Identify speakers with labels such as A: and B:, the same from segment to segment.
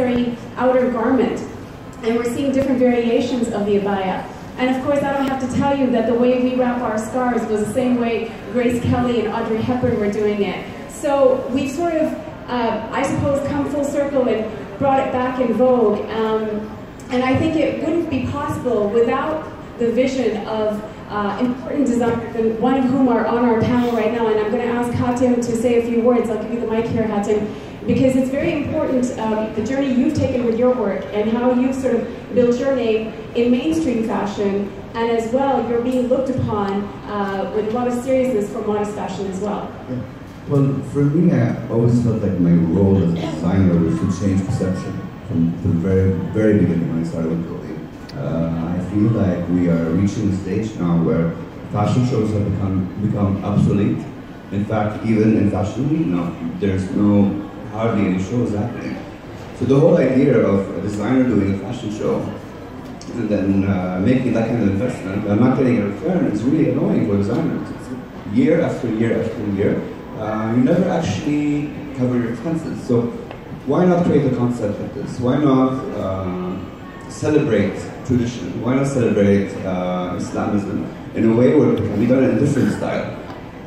A: very outer garment. And we're seeing different variations of the abaya. And of course, I don't have to tell you that the way we wrap our scarves was the same way Grace Kelly and Audrey Hepburn were doing it. So we've sort of, uh, I suppose, come full circle and brought it back in vogue. Um, and I think it wouldn't be possible without the vision of uh, important designers, and one of whom are on our panel right now. And I'm going to ask Hatem to say a few words. I'll give you the mic here, Hatem because it's very important um, the journey you've taken with your work and how you've sort of built your name in mainstream fashion, and as well, you're being looked upon uh, with a lot of seriousness for modest fashion as well.
B: Yeah. Well, for me, I always felt like my role as a designer was to change perception from the very, very beginning when I started with clothing. Uh, I feel like we are reaching a stage now where fashion shows have become become obsolete. In fact, even in fashion week now, there's no hardly any shows happening. So the whole idea of a designer doing a fashion show and then uh, making that kind of investment and not getting a return is really annoying for designers. It's year after year after year, uh, you never actually cover your expenses. So why not create a concept like this? Why not uh, celebrate tradition? Why not celebrate uh, Islamism in a way where it can be done in a different style?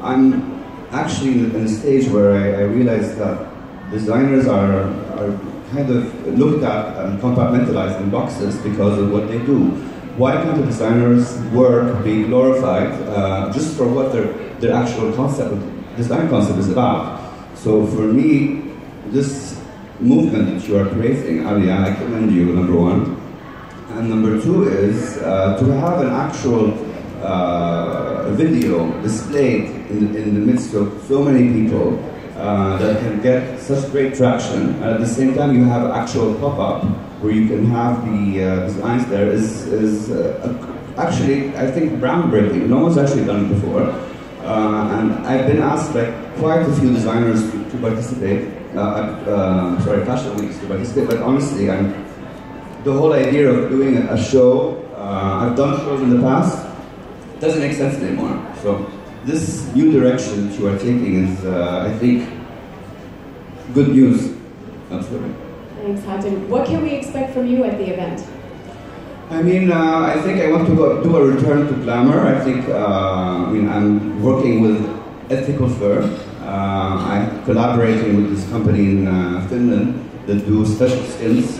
B: I'm actually in a stage where I, I realize that designers are, are kind of looked at and compartmentalized in boxes because of what they do. Why can't the designer's work be glorified uh, just for what their, their actual concept, design concept is about? So for me, this movement that you are creating, Alia, I commend you, number one. And number two is uh, to have an actual uh, video displayed in, in the midst of so many people uh, that can get such great traction. And at the same time, you have actual pop-up where you can have the uh, designs there is, is uh, actually, I think, groundbreaking. No one's actually done it before. Uh, and I've been asked by quite a few designers to, to participate, uh, sorry, fashion weeks to participate, but honestly, I'm, the whole idea of doing a show, I've done shows in the past, doesn't make sense anymore. So this new direction that you are taking is, uh, I think, good news. Absolutely.
A: Thanks, Hatem. What can we expect from you at the event?
B: I mean, uh, I think I want to go, do a return to glamour. I think, uh, I mean, I'm working with Ethical Fur. Uh, I'm collaborating with this company in uh, Finland that do special skins.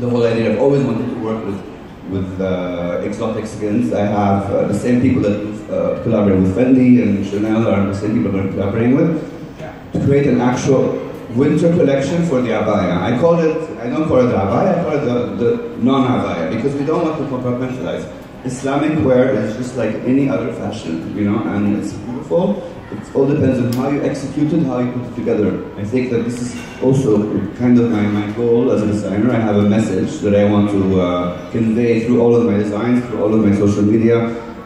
B: The whole idea, I've always wanted to work with with uh, exotic skins. I have uh, the same people that uh, collaborate with Fendi and Chanel are the same people that I'm collaborating with to create an actual winter collection for the abaya. I call it, I don't call it the abaya, I call it the, the non-abaya because we don't want to compartmentalize. Islamic wear is just like any other fashion, you know, and it's beautiful it all depends on how you execute it, how you put it together. I think that this is also kind of my, my goal as a designer. I have a message that I want to uh, convey through all of my designs, through all of my social media,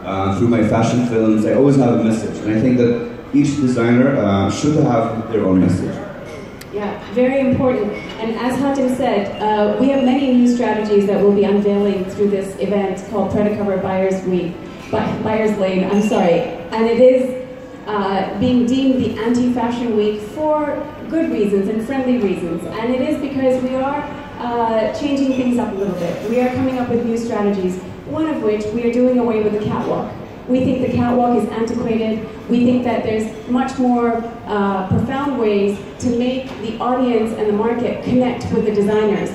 B: uh, through my fashion films. I always have a message, and I think that each designer uh, should have their own message.
A: Yeah, very important. And as Hatem said, uh, we have many new strategies that we'll be unveiling through this event called Cover Buyers Week, Buyers Lane, I'm sorry. And it is uh, being deemed the anti-fashion week for good reasons and friendly reasons. And it is because we are uh, changing things up a little bit. We are coming up with new strategies, one of which we are doing away with the catwalk. We think the catwalk is antiquated. We think that there's much more uh, profound ways to make the audience and the market connect with the designers.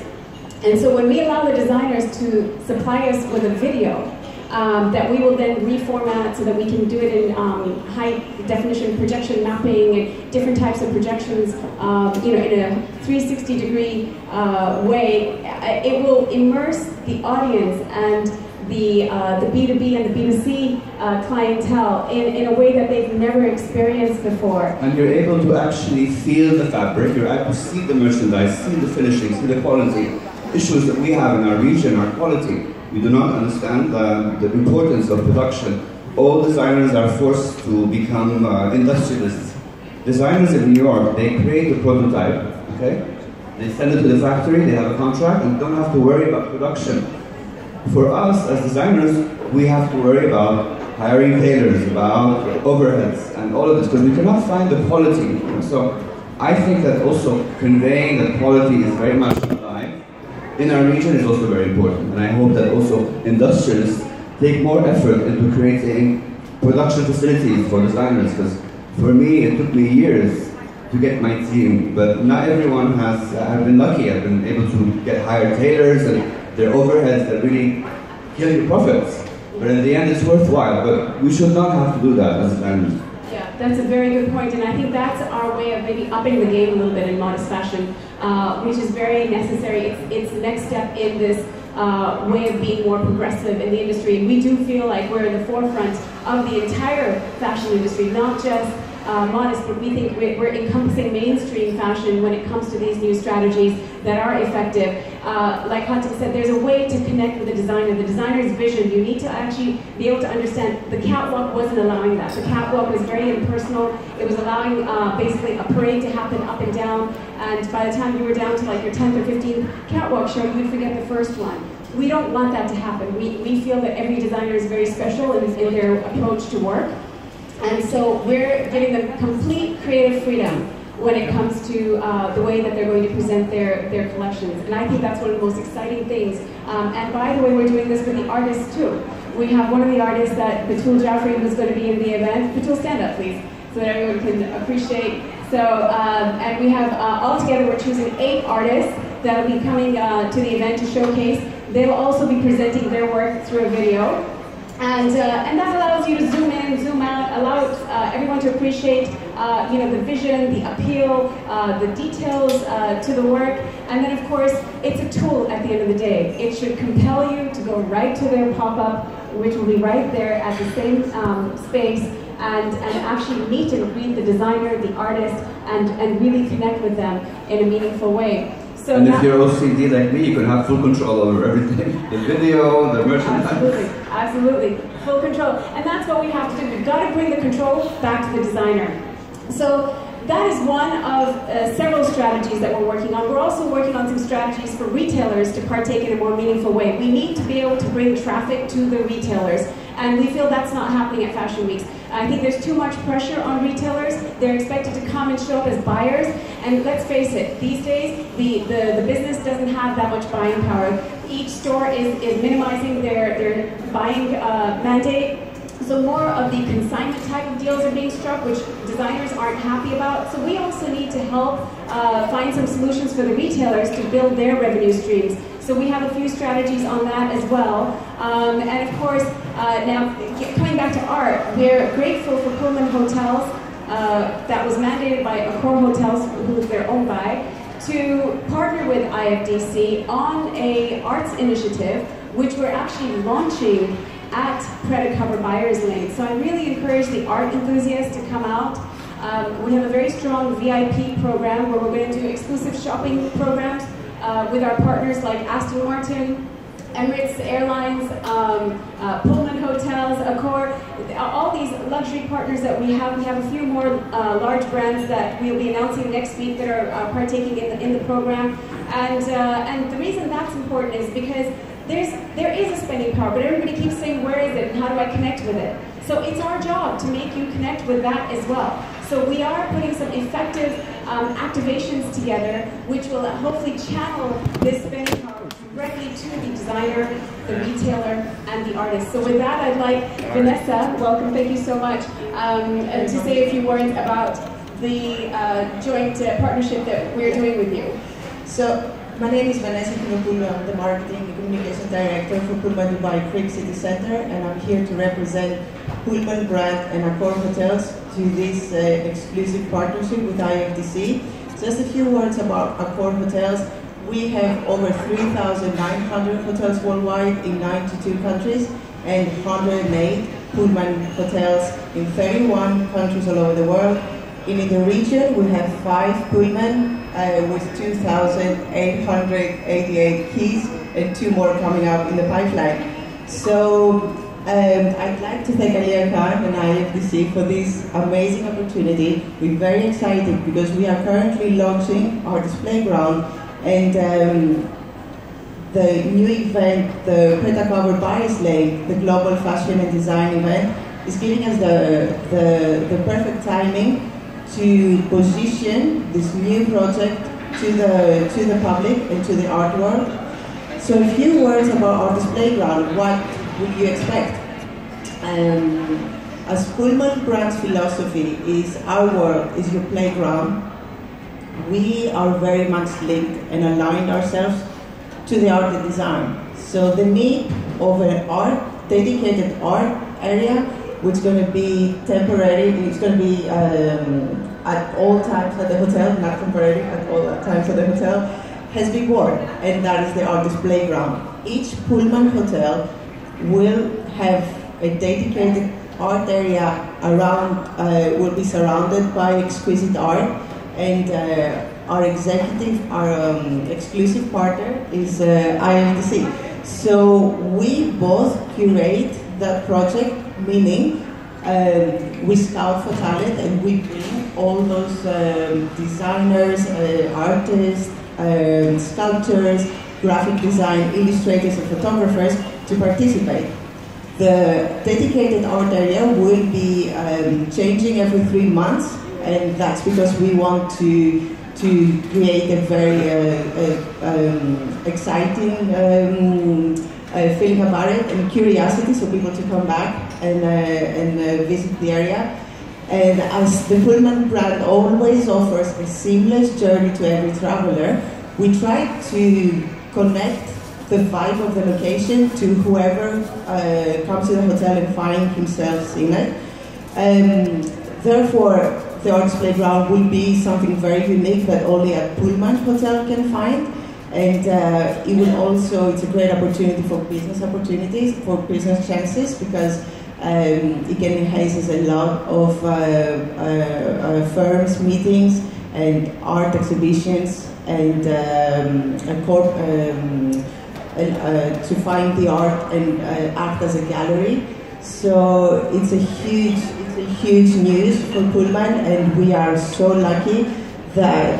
A: And so when we allow the designers to supply us with a video, um, that we will then reformat so that we can do it in um, high definition projection mapping and different types of projections, um, you know, in a 360 degree uh, way. Uh, it will immerse the audience and the, uh, the B2B and the B2C uh, clientele in, in a way that they've never experienced before.
B: And you're able to actually feel the fabric, you're able to see the merchandise, see the finishing, see the quality. Issues that we have in our region are quality. We do not understand the, the importance of production. All designers are forced to become uh, industrialists. Designers in New York, they create a prototype, okay? They send it to the factory, they have a contract, and don't have to worry about production. For us, as designers, we have to worry about hiring tailors, about overheads, and all of this, because we cannot find the quality. So I think that also conveying that quality is very much alive in our region is also very important. And I hope that also industrialists take more effort into creating production facilities for designers because for me it took me years to get my team, but not everyone has. Uh, I've been lucky. I've been able to get hired tailors and their overheads that really kill your profits. But in the end, it's worthwhile. But we should not have to do that as.
A: Yeah, that's a very good point, and I think that's our way of maybe upping the game a little bit in modest fashion, uh, which is very necessary. It's, it's the next step in this uh, way of being more progressive in the industry. And we do feel like we're in the forefront of the entire fashion industry, not just uh, modest, but we think we're encompassing mainstream fashion when it comes to these new strategies that are effective. Uh, like Hatem said, there's a way to connect with the designer, the designer's vision. You need to actually be able to understand the catwalk wasn't allowing that. The catwalk was very impersonal. It was allowing uh, basically a parade to happen up and down. And by the time you were down to like your 10th or 15th catwalk show, you'd forget the first one. We don't want that to happen. We, we feel that every designer is very special in, in their approach to work. And so we're giving them complete creative freedom when it comes to uh, the way that they're going to present their, their collections. And I think that's one of the most exciting things. Um, and by the way, we're doing this for the artists too. We have one of the artists that Batul Jaffrey was going to be in the event. Batul, stand up please, so that everyone can appreciate. So, um, and we have, uh, all together we're choosing eight artists that will be coming uh, to the event to showcase. They will also be presenting their work through a video. And, uh, and that allows you to zoom in, zoom out, allow uh, everyone to appreciate uh, you know, the vision, the appeal, uh, the details uh, to the work. And then of course, it's a tool at the end of the day. It should compel you to go right to their pop-up, which will be right there at the same um, space, and, and actually meet and greet the designer, the artist, and, and really connect with them in a meaningful way.
B: So and if you're OCD like me, you can have full control over everything. The video, the merchandise.
A: Absolutely, absolutely. Full control. And that's what we have to do. We've got to bring the control back to the designer. So that is one of uh, several strategies that we're working on. We're also working on some strategies for retailers to partake in a more meaningful way. We need to be able to bring traffic to the retailers, and we feel that's not happening at Fashion Weeks. I think there's too much pressure on retailers. They're expected to come and show up as buyers. And let's face it, these days, the, the, the business doesn't have that much buying power. Each store is, is minimizing their, their buying uh, mandate. So more of the consignment type of deals are being struck, which designers aren't happy about. So we also need to help uh, find some solutions for the retailers to build their revenue streams. So we have a few strategies on that as well. Um, and of course, uh, now coming back to art, we're grateful for Pullman Hotels, uh, that was mandated by Accor Hotels, who they're owned by, to partner with IFDC on a arts initiative, which we're actually launching at Pret-a-Cover Buyers Lane. So I really encourage the art enthusiasts to come out. Um, we have a very strong VIP program where we're going to do exclusive shopping programs uh, with our partners like Aston Martin, Emirates Airlines, um, uh, Pullman Hotels, Accor, all these luxury partners that we have. We have a few more uh, large brands that we'll be announcing next week that are uh, partaking in the, in the program. And, uh, and the reason that's important is because there's, there is a spending power, but everybody keeps saying, where is it and how do I connect with it? So it's our job to make you connect with that as well. So we are putting some effective um, activations together, which will hopefully channel this spending power directly to the designer, the retailer, and the artist. So with that, I'd like Vanessa, welcome, thank you so much, um, uh, to say a few words about the uh, joint uh, partnership that we're doing with you.
C: So my name is Vanessa Kinopulo. I'm the Marketing and Communication Director for Pullman Dubai Creek City Center, and I'm here to represent Pullman brand and Accor Hotels to this uh, exclusive partnership with IFDC. Just a few words about Accor Hotels. We have over 3,900 hotels worldwide in 92 countries and 108 Pullman hotels in 31 countries all over the world. In the region, we have five Pullman uh, with 2,888 keys and two more coming up in the pipeline. So um, I'd like to thank Alia Khan and IFDC for this amazing opportunity. We're very excited because we are currently launching our display ground and um, the new event, the Pret-a-Cover Buyers Lane, the global fashion and design event, is giving us the, the, the perfect timing to position this new project to the, to the public and to the art world. So a few words about Artist Playground. What would you expect? Um, as Pullman brand's philosophy is our world is your playground, we are very much linked and aligned ourselves to the art and design. So the need of an art, dedicated art area, which is going to be temporary, it's going to be um, at all times at the hotel, not temporary, at all times at the hotel, has been born, and that is the artist playground. Each Pullman hotel will have a dedicated art area around, uh, will be surrounded by exquisite art, and uh, our executive, our um, exclusive partner is uh, IFDC. So we both curate that project, meaning um, we scout for talent and we bring all those um, designers, uh, artists, um, sculptors, graphic design, illustrators, and photographers to participate. The dedicated art area will be um, changing every three months, and that's because we want to to create a very uh, uh, um, exciting um, uh, feeling about it and curiosity, so people to come back and uh, and uh, visit the area. And as the Pullman brand always offers a seamless journey to every traveler, we try to connect the vibe of the location to whoever uh, comes to the hotel and finds himself in it. Um, therefore, the arts playground will be something very unique that only a Pullman hotel can find. And uh, it will also, it's a great opportunity for business opportunities, for business chances, because um, it can enhance a lot of uh, uh, uh, firms, meetings, and art exhibitions, and, um, and corp- um, uh, to find the art and uh, act as a gallery. So it's a huge, huge news for Pullman, and we are so lucky that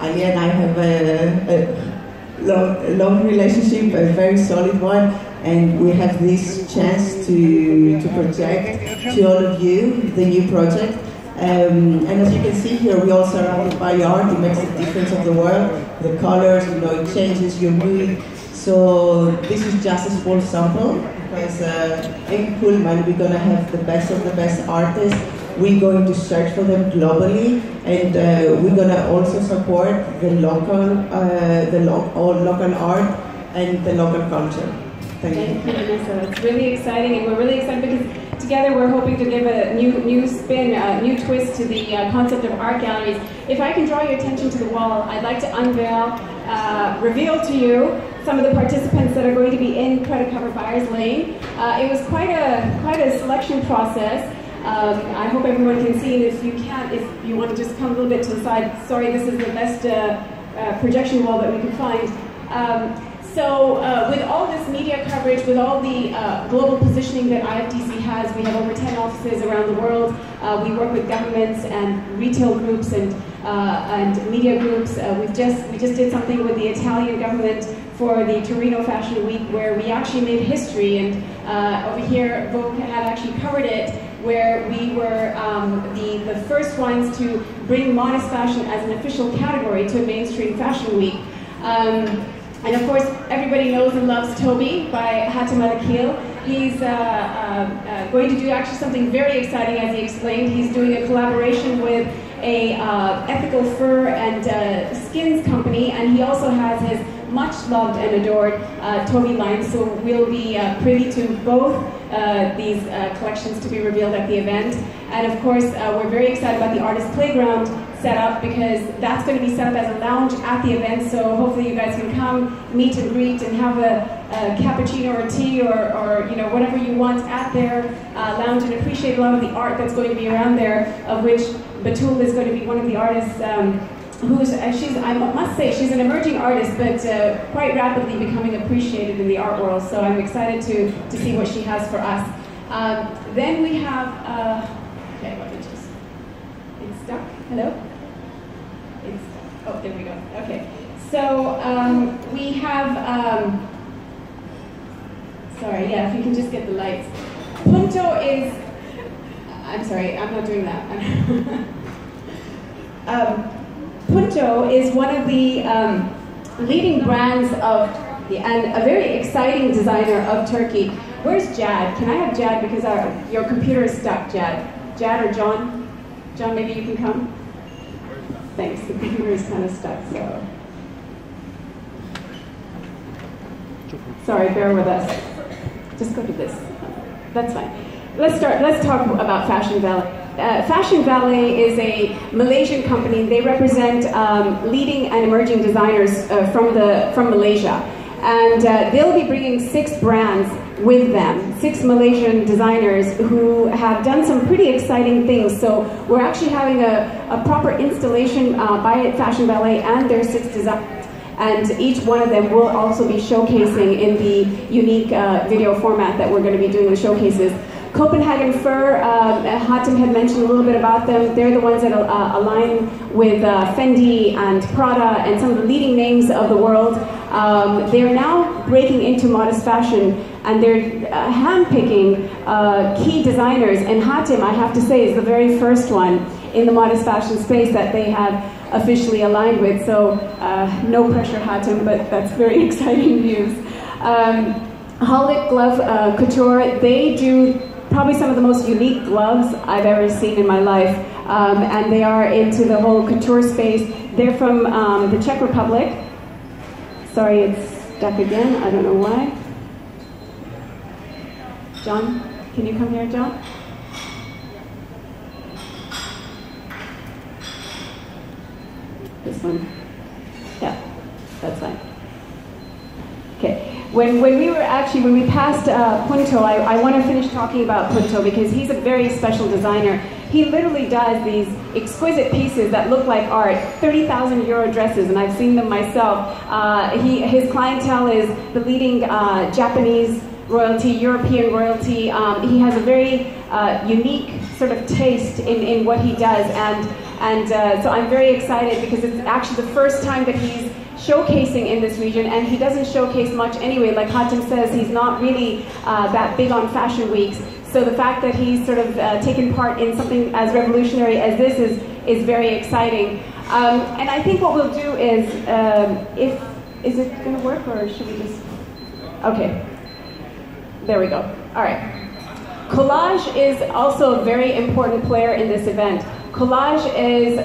C: Ali and I have a, a long, long relationship, a very solid one, and we have this chance to to project to all of you the new project. Um, and as you can see here, we are surrounded by art. It makes a difference of the world. The colors, you know, it changes your mood. So this is just a small sample because uh, in Pullman we're going to have the best of the best artists. We're going to search for them globally, and uh, we're going to also support the local, uh, the lo- local art and the local culture. Thank,
A: Thank you, Vanessa. It's really exciting, and we're really excited because together we're hoping to give a new new spin, a new twist to the uh, concept of art galleries. If I can draw your attention to the wall, I'd like to unveil, uh, reveal to you some of the participants that are going to be in Pret-a-Cover Buyers Lane. Uh, it was quite a quite a selection process. Um, I hope everyone can see, and if you can't, if you want to just come a little bit to the side, sorry, this is the best uh, uh, projection wall that we can find. Um, so uh, with all this media coverage, with all the uh, global positioning that IFDC has, we have over 10 offices around the world. Uh, we work with governments and retail groups and, uh, and media groups. Uh, we've just, we just did something with the Italian government for the Torino Fashion Week where we actually made history and uh, over here Vogue had actually covered it where we were um, the, the first ones to bring modest fashion as an official category to a mainstream fashion week. Um, and of course, everybody knows and loves Toby by Hatem Alakeel. He's uh, uh, uh, going to do actually something very exciting, as he explained. He's doing a collaboration with a uh, ethical fur and uh, skins company, and he also has his much loved and adored uh, Toby line. So we'll be privy to both these collections to be revealed at the event. And of course, we're very excited about the Artist Playground set up because that's going to be set up as a lounge at the event. So hopefully you guys can come, meet and greet, and have a, a cappuccino or tea or, or, you know whatever you want at their uh, lounge and appreciate a lot of the art that's going to be around there. Of which Batul is going to be one of the artists. Um, who's uh, she's I must say she's an emerging artist, but uh, quite rapidly becoming appreciated in the art world. So I'm excited to to see what she has for us. Um, then we have uh, okay, let me just it's stuck. Hello. Oh, there we go. Okay. So um, we have, um, sorry, yeah, if you can just get the lights. Punto is, I'm sorry, I'm not doing that. um, Punto is one of the um, leading brands of and a very exciting designer of Turkey. Where's Jad? Can I have Jad because our, your computer is stuck, Jad? Jad or John? John, maybe you can come? Thanks, the computer is kind of stuck, so. Sorry, bear with us. Just go to this. That's fine. Let's start, let's talk about Fashion Valley. Uh, Fashion Valley is a Malaysian company. They represent um, leading and emerging designers uh, from, the, from Malaysia. And uh, they'll be bringing six brands with them, six Malaysian designers who have done some pretty exciting things. So we're actually having a, a proper installation uh, by Fashion Valley and their six designers and each one of them will also be showcasing in the unique uh, video format that we're going to be doing the showcases. Copenhagen Fur, uh, Hatem had mentioned a little bit about them. They're the ones that uh, align with uh, Fendi and Prada and some of the leading names of the world. Um, they're now breaking into modest fashion and they're uh, handpicking uh, key designers. And Hatem, I have to say, is the very first one in the modest fashion space that they have officially aligned with. So uh, no pressure, Hatem, but that's very exciting news. Um, Holic Glove uh, Couture, they do probably some of the most unique gloves I've ever seen in my life. Um, and they are into the whole couture space. They're from um, the Czech Republic. Sorry, it's stuck again. I don't know why. John, can you come here, John? This one. Yeah, that's fine. Okay. When, when we were actually, when we passed uh, Punto, I, I want to finish talking about Punto because he's a very special designer. He literally does these exquisite pieces that look like art, 30,000 euro dresses, and I've seen them myself. Uh, he, his clientele is the leading uh, Japanese royalty, European royalty. Um, he has a very uh, unique sort of taste in, in what he does, and, and uh, so I'm very excited because it's actually the first time that he's showcasing in this region, and he doesn't showcase much anyway. Like Hatem says, he's not really uh, that big on fashion weeks. So the fact that he's sort of uh, taken part in something as revolutionary as this is, is very exciting. Um, and I think what we'll do is, um, if, is it going to work or should we just, okay. There we go. All right. Collage is also a very important player in this event. Collage is, uh,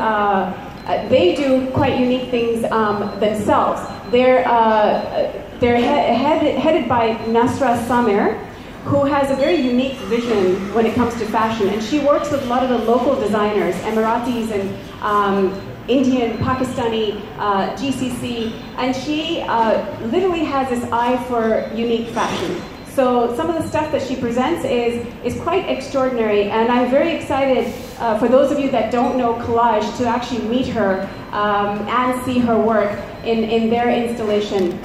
A: uh, they do quite unique things um, themselves. They're, uh, they're he head headed by Nasra Samer, who has a very unique vision when it comes to fashion. And she works with a lot of the local designers, Emiratis and um, Indian, Pakistani, uh, GCC, and she uh, literally has this eye for unique fashion. So some of the stuff that she presents is, is quite extraordinary, and I'm very excited uh, for those of you that don't know collage to actually meet her um, and see her work in, in their installation.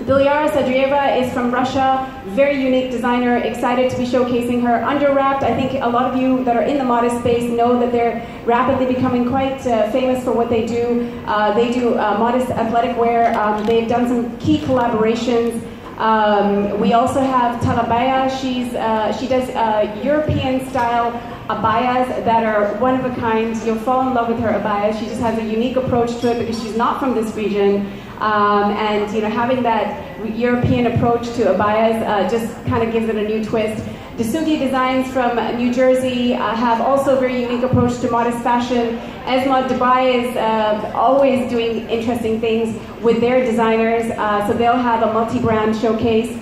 A: Dilyara Sadrieva is from Russia, very unique designer, excited to be showcasing her. Underwrapped, I think a lot of you that are in the modest space know that they're rapidly becoming quite uh, famous for what they do. Uh, they do uh, modest athletic wear. Um, they've done some key collaborations um, we also have Talabaya. She's, uh, she does uh, European style abayas that are one of a kind. You'll fall in love with her abaya. She just has a unique approach to it because she's not from this region. Um, and you know, having that European approach to abayas uh, just kind of gives it a new twist. Dasugi Designs from New Jersey uh, have also a very unique approach to modest fashion. Esma Dubai is uh, always doing interesting things with their designers, uh, so they'll have a multi-brand showcase.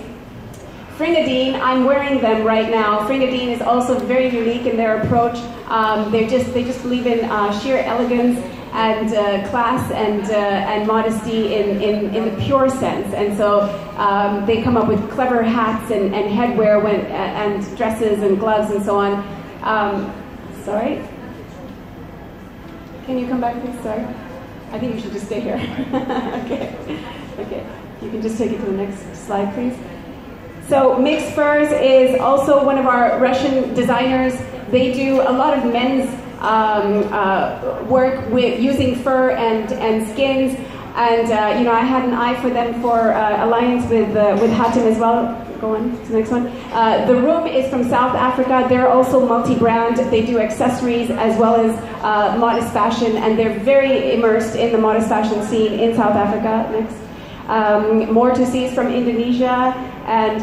A: Fringadine, I'm wearing them right now. Fringadine is also very unique in their approach. Um, they just they just believe in uh, sheer elegance and uh, class and, uh, and modesty in, in, in the pure sense. And so um, they come up with clever hats and, and headwear when, and dresses and gloves and so on. Um, sorry? Can you come back, please? Sorry. I think you should just stay here. okay. Okay. You can just take it to the next slide, please. So Mix Furs is also one of our Russian designers. They do a lot of men's um, uh, work with using fur and, and skins. And uh, you know, I had an eye for them for uh, alliance with uh, with Hatem as well. Go on to the next one. Uh, the Room is from South Africa. They're also multi-brand. They do accessories as well as uh, modest fashion, and they're very immersed in the modest fashion scene in South Africa. Next. Um, more to see is from Indonesia and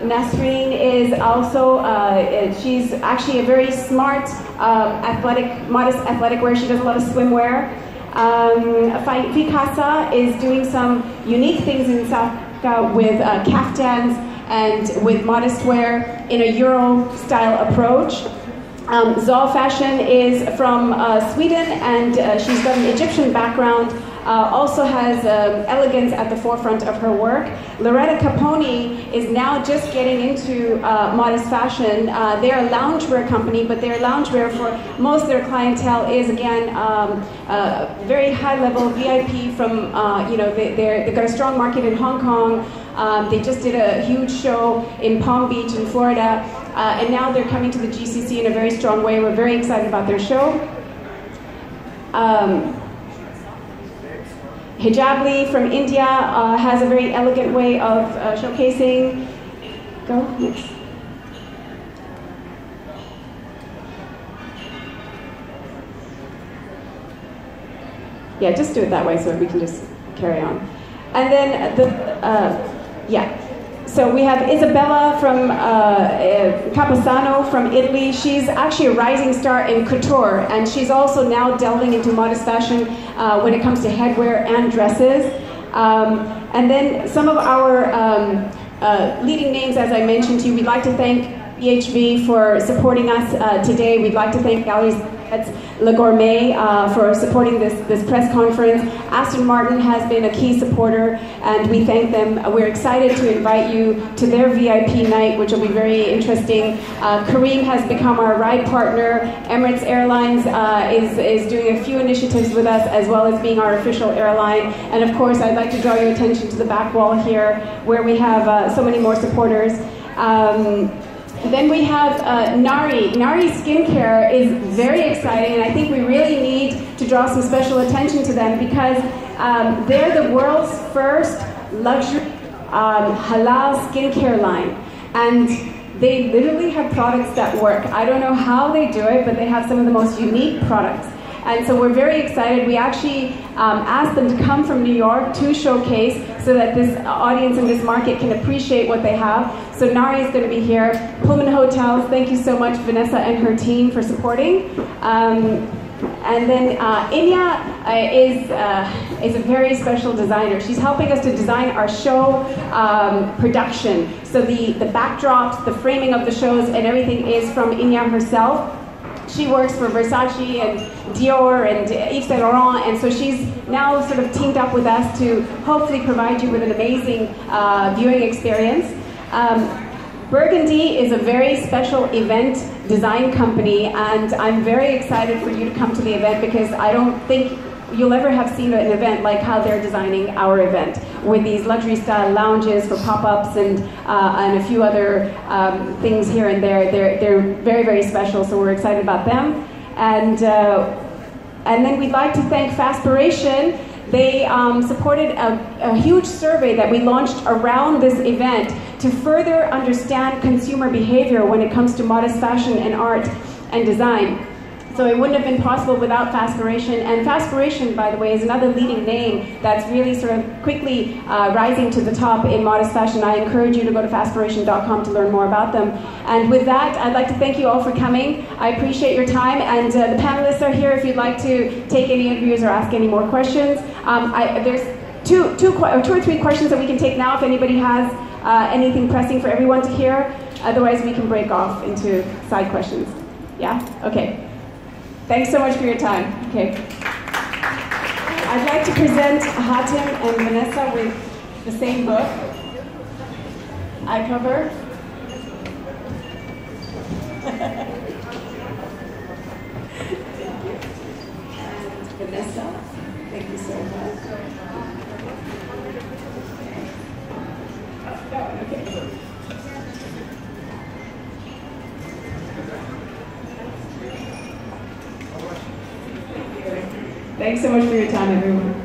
A: Nasreen is also, uh, she's actually a very smart, um, athletic, modest athletic wear. She does a lot of swimwear. Um, Fikasa is doing some unique things in South Africa with uh, kaftans and with modest wear in a Euro style approach. Um, Zal Fashion is from uh, Sweden and uh, she's got an Egyptian background uh, also has um, elegance at the forefront of her work. Loretta Caponi is now just getting into uh, modest fashion. Uh, they're a loungewear company, but their loungewear for most of their clientele is again um, uh, very high level VIP from, uh, you know, they, they've got a strong market in Hong Kong. Um, they just did a huge show in Palm Beach in Florida, uh, and now they're coming to the GCC in a very strong way. We're very excited about their show. Um, Hijably from India uh, has a very elegant way of uh, showcasing. Go, next. Yeah, just do it that way so we can just carry on. And then the, uh, yeah, so we have Isabella from uh, uh, Capasano from Italy. She's actually a rising star in couture, and she's also now delving into modest fashion uh, when it comes to headwear and dresses. Um, and then some of our um, uh, leading names, as I mentioned to you, we'd like to thank BHV for supporting us uh, today. We'd like to thank Galleries Le Gourmet uh, for supporting this, this press conference. Aston Martin has been a key supporter, and we thank them. We're excited to invite you to their VIP night, which will be very interesting. Uh, Careem has become our ride partner. Emirates Airlines uh, is, is doing a few initiatives with us, as well as being our official airline. And of course, I'd like to draw your attention to the back wall here, where we have uh, so many more supporters. Um, then we have uh, Nari. Nari Skincare is very exciting, and I think we really need to draw some special attention to them because um, they're the world's first luxury um, halal skincare line. And they literally have products that work. I don't know how they do it, but they have some of the most unique products. And so we're very excited. We actually um, asked them to come from New York to showcase so that this audience in this market can appreciate what they have. So Nari is going to be here. Pullman Hotels, thank you so much, Vanessa and her team, for supporting. Um, and then uh, Inya uh, is, uh, is a very special designer. She's helping us to design our show um, production. So the, the backdrops, the framing of the shows, and everything is from Inya herself she works for Versace and Dior and Yves Saint Laurent, and so she's now sort of teamed up with us to hopefully provide you with an amazing uh, viewing experience. Um, Burgundy is a very special event design company, and I'm very excited for you to come to the event because I don't think you'll ever have seen an event like how they're designing our event with these luxury style lounges for pop-ups and uh, and a few other um, things here and there. They're they're very very special, so we're excited about them. And uh, and then we'd like to thank Faspiration. They um, supported a, a huge survey that we launched around this event to further understand consumer behavior when it comes to modest fashion and art and design. So it wouldn't have been possible without Fastpiration. And Fastpiration, by the way, is another leading name that's really sort of quickly uh, rising to the top in modest fashion. I encourage you to go to fastpiration.com to learn more about them. And with that, I'd like to thank you all for coming. I appreciate your time. And uh, the panelists are here if you'd like to take any interviews or ask any more questions. Um, I, there's two or three questions that we can take now if anybody has uh, anything pressing for everyone to hear. Otherwise, we can break off into side questions. Yeah? Okay. Thanks so much for your time. Okay. I'd like to present Hatem and Vanessa with the same book. I cover. Vanessa, thank you so much. Thanks so much for your time, everyone.